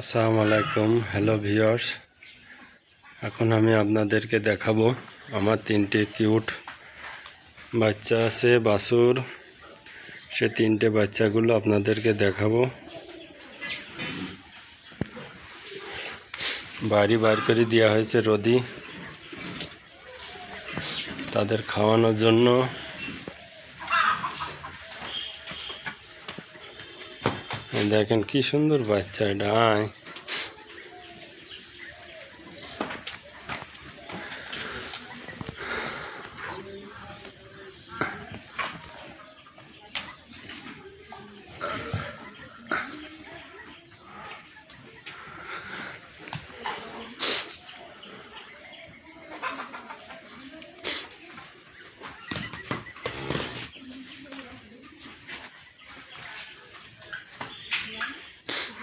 আসসালামু আলাইকুম, hello viewers. এখন আমি আপনাদেরকে দেখাবো আমার তিনটে কিউট বাচ্চা আছে বাসুর সে তিনটে বাচ্চাগুলো আপনাদেরকে দেখাবো। বাড়ি বার করে দেওয়া হয়েছে রদি। তাদের খাওয়ানোর জন্য দেখেন কি সুন্দর বাচ্চা এটা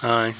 हाँ